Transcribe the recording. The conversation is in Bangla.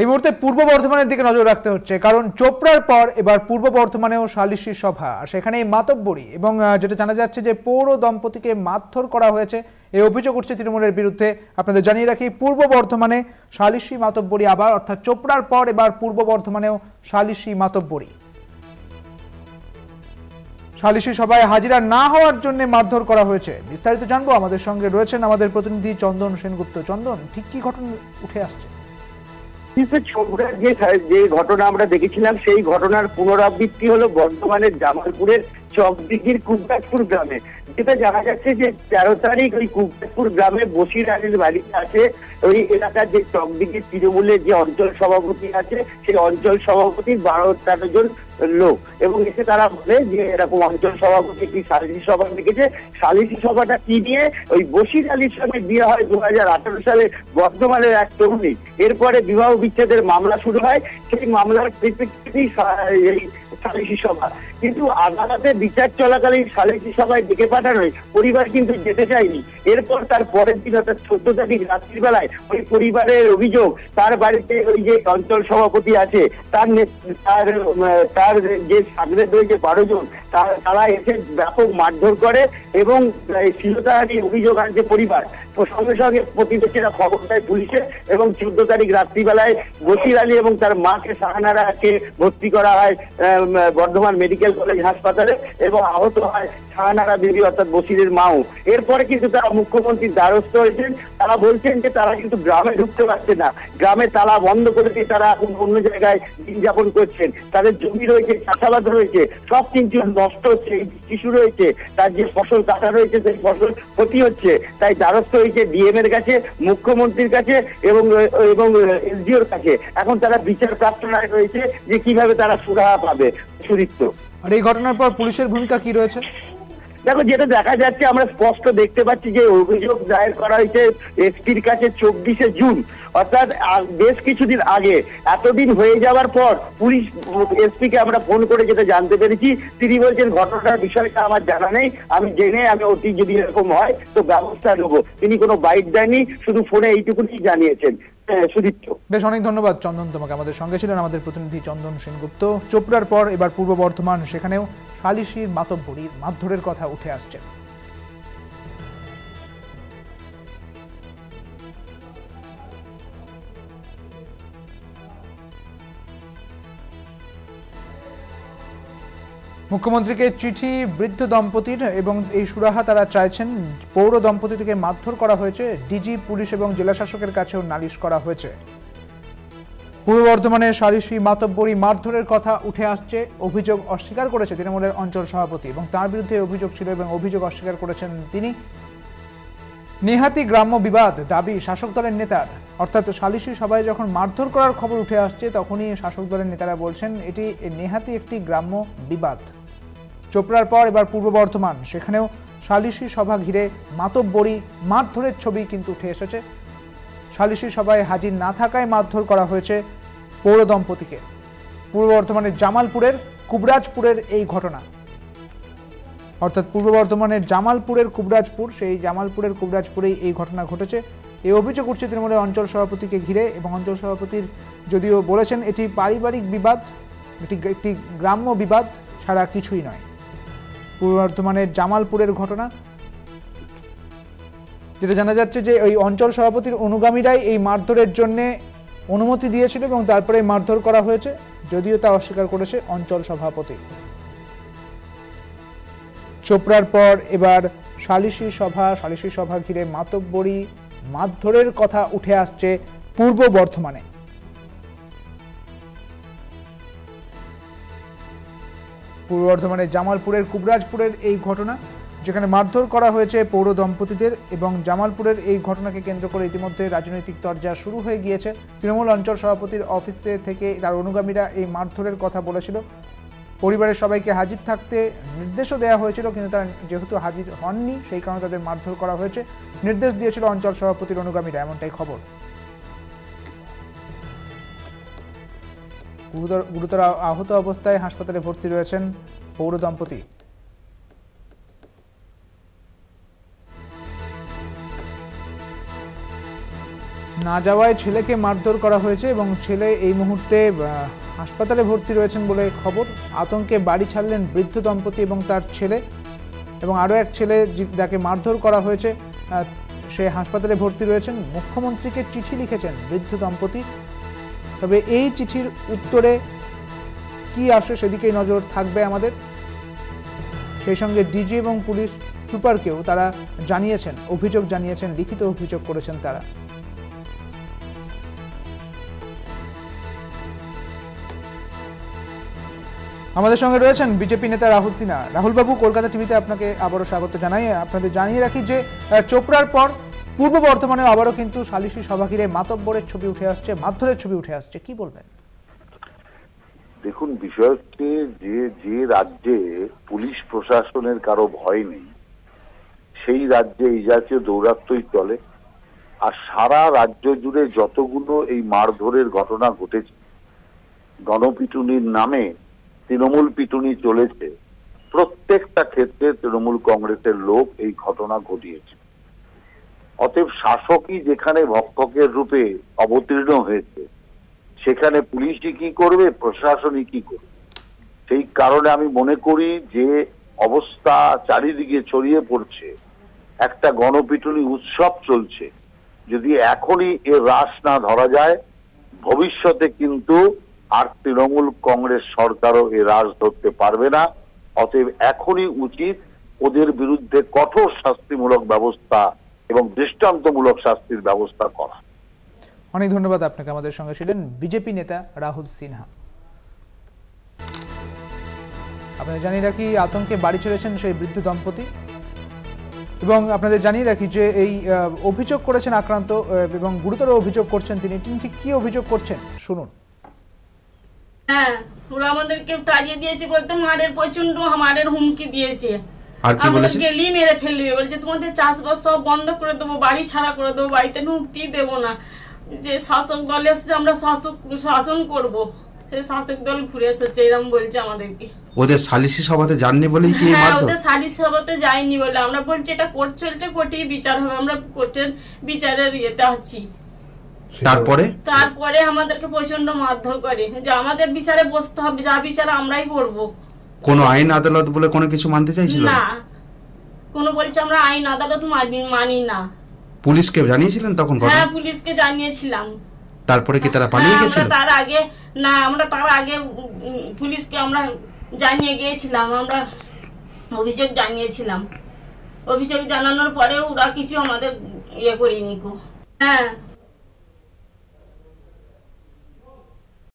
এই মুহূর্তে পূর্ব বর্ধমানের দিকে নজর রাখতে হচ্ছে, কারণ চোপড়ার পর এবার পূর্ব বর্ধমানেও সালিশি সভা। সেখানে মাতব্বরী এবং যেটা জানা যাচ্ছে যে পৌর দম্পতিকে মারধর করা হয়েছে, এই অভিযোগ উঠছে তৃণমূলের বিরুদ্ধে। আপনাদের জানিয়ে রাখি, পূর্ব বর্ধমানে সালিশি মাতব্বরী আবার, অর্থাৎ চোপড়ার পর এবার পূর্ব বর্ধমানেও সালিশি মাতব্বরী। সালিশি সভায় হাজিরা না হওয়ার জন্য মারধর করা হয়েছে। বিস্তারিত জানব, আমাদের সঙ্গে রয়েছেন আমাদের প্রতিনিধি চন্দন সেনগুপ্ত। চন্দন, ঠিক কি ঘটনা উঠে আসছে? যে যে ঘটনা আমরা দেখেছিলাম, সেই ঘটনার পুনরাবৃত্তি হলো বর্ধমানের জামালপুরের চকদিঘির কুকদাসপুর গ্রামে। যেটা জানা যাচ্ছে যে তেরো তারিখ ওই কুকদাসপুর গ্রামে বসির আলীর বাড়িতে আছে ওই এলাকার যে চকদিঘির তৃণমূলের যে অঞ্চল সভাপতি আছে, সেই অঞ্চল সভাপতির বারো তেরো জন লোক। এবং এসে তারা বলে যে, এরকম অঞ্চল সভাপতি একটি সালিসি সভা ডেকেছে সালিসি সভাটা কি নিয়ে? ওই বসির আলীর সঙ্গে বিয়ে হয় দু হাজার আঠারো সালে বর্ধমানের এক তরুণী। এরপরে বিবাহ বিচ্ছেদের মামলা শুরু হয়, সেই মামলার পরিপ্রেক্ষিতেই এই সালিসি সভা। কিন্তু আদালতে বিচার চলাকালীন সালিসি সভায় ডেকে পাঠানোয় পরিবার কিন্তু যেতে চায়নি। এরপর তার পরের দিন, অর্থাৎ চোদ্দ তারিখ রাত্রির বেলায় ওই পরিবারের অভিযোগ, তার বাড়িতে ওই যে অঞ্চল সভাপতি আছে, তার তার তার যে সামনে রয়েছে বারো জন তারা এসে ব্যাপক মারধর করে এবং শিলতাহারি অভিযোগ আনছে পরিবার। সঙ্গে সঙ্গে প্রতিবেশীরা খবর দেয় পুলিশে এবং চোদ্দ তারিখ রাত্রিবেলায় বসির আলী এবং তার মাকে সাহানারাকে ভর্তি করা হয় বর্ধমান মেডিকেল কলেজ হাসপাতালে এবং আহত হয় সাহানারা দেবী অর্থাৎ বসিরের মাও। এরপরে কিন্তু তারা মুখ্যমন্ত্রীর দ্বারস্থ হয়েছেন। তারা বলছেন যে তারা কিন্তু গ্রামে ঢুকতে পারছে না। গ্রামে তালা বন্ধ করে দিয়ে তারা এখন অন্য জায়গায় দিন যাপন করছেন। তাদের জমি রয়েছে, চাষাবাদ রয়েছে, সব কিন্তু নষ্ট হচ্ছে শিশু রয়েছে তার যে ফসল কাটা রয়েছে, সেই ফসল ক্ষতি হচ্ছে। তাই দ্বারস্থ হয়েছে ডিএম এর কাছে, মুখ্যমন্ত্রীর কাছে এবং এবং এসডিওর কাছে। এখন তারা বিচার প্রার্থনায় রয়েছে যে কীভাবে তারা সুরাহা পাবে, সুদীপ্ত। আর এই ঘটনার পর পুলিশের ভূমিকা কি রয়েছে? দেখো, যেটা দেখা যাচ্ছে, আমরা স্পষ্ট দেখতে পাচ্ছি যে অভিযোগ দায়ের করা হয়েছে এসপির কাছে চব্বিশে জুন। অর্থাৎ বেশ কিছুদিন আগে, এতদিন হয়ে যাওয়ার পর পুলিশ এসপি কে আমরা ফোন করে যেটা জানতে পেরেছি, তিনি বলছেন, ঘটনার বিষয়টা আমার জানা নেই, আমি জেনে, আমি অতি যদি এরকম হয়, তো ব্যবস্থা নেব। তিনি কোনো বাইট দেয়নি শুধু ফোনে এইটুকুনি জানিয়েছেন। সুদীপ্ত। বেশ, অনেক ধন্যবাদ চন্দন তোমাকে। আমাদের সঙ্গে ছিলেন আমাদের প্রতিনিধি চন্দন সেনগুপ্ত। চোপড়ার পর এবার পূর্ব বর্ধমান, সেখানেও সালিশির মাতব্বরীর মারধরের কথা উঠে আসছে। মুখ্যমন্ত্রীকে চিঠি, বৃদ্ধ দম্পতির এবং এই সুরাহা তারা চাইছেন পৌর দম্পতি থেকে মারধর করা হয়েছে। ডিজি, পুলিশ এবং জেলা শাসকের কাছেও নালিশ করা হয়েছে। পূর্ব বর্ধমানে সালিশি মাতব্বরী মারধরের কথা উঠে আসছে। অভিযোগ অস্বীকার করেছে তৃণমূলের অঞ্চল সভাপতি এবং তার বিরুদ্ধে অভিযোগ ছিল এবং অভিযোগ অস্বীকার করেছেন তিনি। নেহাতি গ্রাম্য বিবাদ দাবি শাসক দলের নেতার। অর্থাৎ সালিশি সভায় যখন মারধর করার খবর উঠে আসছে, তখনই শাসক দলের নেতারা বলছেন, এটি নেহাতি একটি গ্রাম্য বিবাদ। চোপড়ার পর এবার পূর্ব বর্ধমান, সেখানেও সালিশি সভা ঘিরে মাতব্বরী, মারধরের ছবি কিন্তু উঠে এসেছে। সালিশি সভায় হাজির না থাকায় মারধর করা হয়েছে পৌর দম্পতিকে। পূর্ব বর্ধমানের জামালপুরের, কুবরাজপুরের এই ঘটনা। অর্থাৎ পূর্ব বর্ধমানের জামালপুরের কুবরাজপুর, সেই জামালপুরের কুবরাজপুরেই এই ঘটনা ঘটেছে। এই অভিযোগ উঠছে তৃণমূলের অঞ্চল সভাপতিকে ঘিরে এবং অঞ্চল সভাপতির যদিও বলেছেন এটি পারিবারিক বিবাদ, এটি একটি গ্রাম্য বিবাদ ছাড়া কিছুই নয়। পূর্ব বর্ধমানের জামালপুরের ঘটনা, যেটা জানা যাচ্ছে যে ওই অঞ্চল সভাপতির অনুগামীরাই এই মারধরের জন্য অনুমতি দিয়েছিল এবং তারপরে মারধর করা হয়েছে, যদিও তা অস্বীকার করেছে অঞ্চল সভাপতি। চোপড়ার পর এবার সালিশি সভা সালিশি সভা ঘিরে মাতব্বরী মারধরের কথা উঠে আসছে পূর্ব বর্ধমানে। পূর্ব বর্ধমানের জামালপুরের, কুবরাজপুরের এই ঘটনা, যেখানে মারধর করা হয়েছে পৌর দম্পতিদের এবং জামালপুরের এই ঘটনাকে কেন্দ্র করে ইতিমধ্যে রাজনৈতিক তরজা শুরু হয়ে গিয়েছে। তৃণমূল অঞ্চল সভাপতির অফিসে থেকে তার অনুগামীরা এই মারধরের কথা বলেছিল। পরিবারের সবাইকে হাজির থাকতে নির্দেশও দেওয়া হয়েছিল, কিন্তু তারা যেহেতু হাজির হননি, সেই কারণে তাদের মারধর করা হয়েছে। নির্দেশ দিয়েছিল অঞ্চল সভাপতির অনুগামীরা, এমনটাই খবর। গুরুতর গুরুতর আহত অবস্থায় হাসপাতালে ভর্তি রয়েছেন পৌর দম্পতি। না যাওয়ায় ছেলেকে মারধর করা হয়েছে এবং ছেলে এই মুহূর্তে হাসপাতালে ভর্তি রয়েছেন বলে খবর। আতঙ্কে বাড়ি ছাড়লেন বৃদ্ধ দম্পতি এবং তার ছেলে এবং আরও এক ছেলে যাকে মারধর করা হয়েছে সে হাসপাতালে ভর্তি রয়েছেন। মুখ্যমন্ত্রীকে চিঠি লিখেছেন বৃদ্ধ দম্পতি। তবে এই চিঠির উত্তরে কি আসে সেদিকেই নজর থাকবে আমাদের। সেই সঙ্গে ডিজি এবং পুলিশ সুপারকেও তারা জানিয়েছেন, অভিযোগ জানিয়েছেন, লিখিত অভিযোগ করেছেন তারা। আমাদের সঙ্গে রয়েছেন বিজেপি নেতা রাহুল সিনহা। রাহুল বাবু কলকাতা টিভিতে আপনাকে আবারও স্বাগত জানাই। আপনাদের জানিয়ে রাখি যে চোপড়ার পর পূর্ব বর্ধমানে আবারও কিন্তু সালিশি সভা ঘিরে মাতব্বরের ছবি উঠে আসছে, মারধরের ছবি উঠে আসছে। কি বলবেন? দেখুন, বিষয় হচ্ছে যে যে রাজ্যে পুলিশ প্রশাসনের কারও ভয় নেই, সেই রাজ্যে এই জাতীয় দৌরাত্মই চলে। আর সারা রাজ্য জুড়ে যতগুলো এই মারধরের ঘটনা ঘটেছে, গণপিটুনির নামে তৃণমূল পিটুনি চলেছে। প্রত্যেকটা ক্ষেত্রে তৃণমূল কংগ্রেসের লোক এই ঘটনা ঘটিয়েছে। অতএব শাসকই যেখানে ভক্ষকের রূপে অবতীর্ণ হয়েছে, সেখানে পুলিশই কি করবে, প্রশাসনই কি করবে? সেই কারণে আমি মনে করি যে অবস্থা চারিদিকে ছড়িয়ে পড়ছে। একটা গণপিটুনি উৎসব চলছে। যদি এখনই এর হ্রাস না ধরা যায়, ভবিষ্যতে কিন্তু আর তৃণমূল কংগ্রেস সরকারও এ হ্রাস ধরতে পারবে না। অতএব এখনই উচিত ওদের বিরুদ্ধে কঠোর শাস্তিমূলক ব্যবস্থা এবং দৃষ্টান্তমূলক শাস্তির ব্যবস্থা করা। অনেক ধন্যবাদ আপনাকে আমাদের সঙ্গে ছিলেন বিজেপি নেতা রাহুল সিনহা। আপনাদের জানিয়ে রাখি, আতঙ্কে বাড়ি চলেছেন সেই বৃদ্ধ দম্পতি। এবং আপনাদের জানিয়ে রাখি যে এই অভিযোগ করেছেন আক্রান্ত এবং গুরুতর অভিযোগ করছেন তিনি ঠিক কি অভিযোগ করছেন? শুনুন। হ্যাঁ ওরা আমাদেরকে তাড়িয়ে দিয়েছে বলতে মারের প্রচণ্ড মারের হুমকি দিয়েছে। আর কি বলেছে? আমাদেরকে মেরে ফেলবে। বলছে তোমাদের চাষবাস সব বন্ধ করে দেবো বাড়ি ছাড়া করে দেবো বাড়িতে ঢুকতে দেবো না। যে শাসক দল এসেছে আমরা শাসক শাসন করব। সেই শাসক দল ঘুরে এসেছে এরকম বলছে আমাদেরকে। ওদের সালিসি সভাতে জাননি বলেই কি হ্যাঁ ওদের সালিশ সভাতে যায়নি বলে। আমরা বলছি এটা কোর্ট চলছে কোর্টেই বিচার হবে। আমরা কোর্টের বিচারের ইয়েতে আছি। তারপরে? তারপরে আমাদেরকে প্রচণ্ড মারধর করে। যে আমাদের বিচারে বসতে হবে যা বিচার আমরাই করব। কোনো আইন আদালত বলে কোনো কিছু মানতে চাইছিল? না? কোনো বলছে আমরা আইন আদালত মানি মানি না। পুলিশকে জানিয়েছিলেন তখন হ্যাঁ পুলিশকে জানিয়েছিলাম। তারপরে কি তারা পালিয়ে হ্যাঁ, গেছিল? তার আগে না আমরা তার আগে পুলিশকে আমরা জানিয়ে গিয়েছিলাম আমরা অভিযোগ জানিয়েছিলাম। অভিযোগ জানানোর পরে ওরা কিছু আমাদের ইয়ে করিনি কো হ্যাঁ।